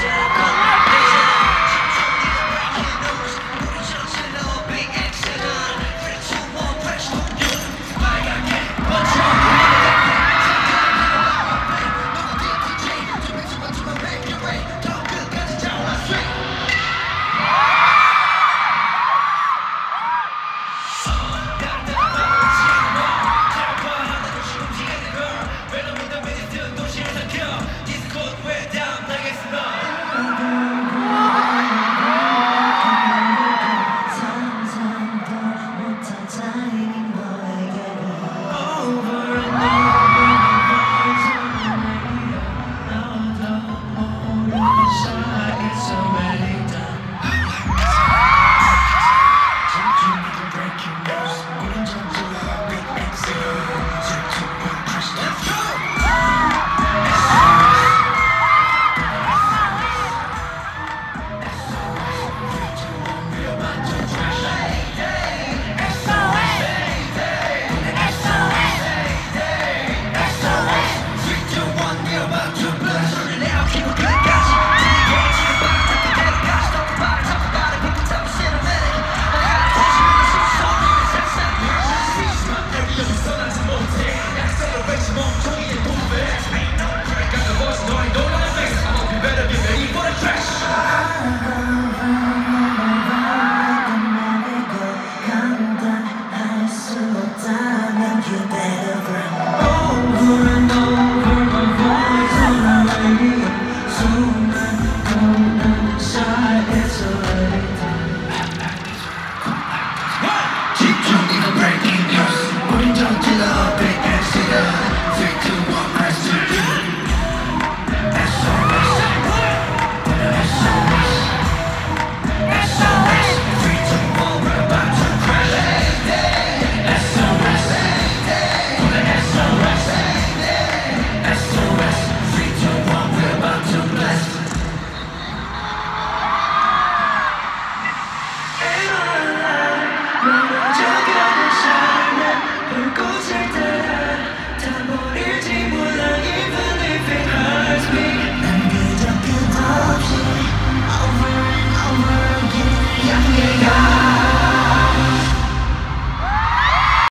Revolution!